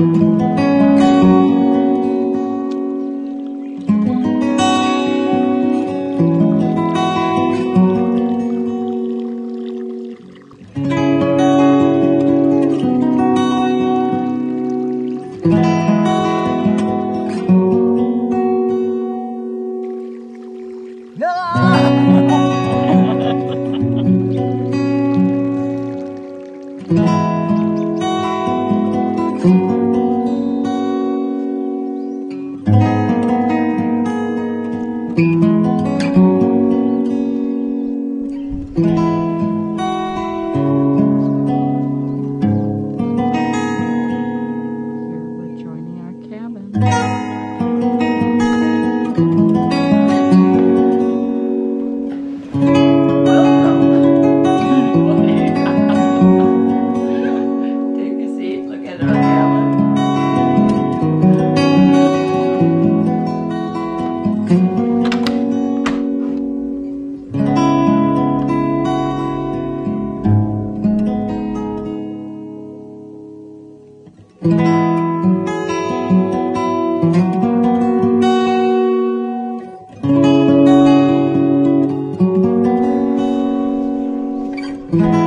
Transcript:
啊！Mm-hmm.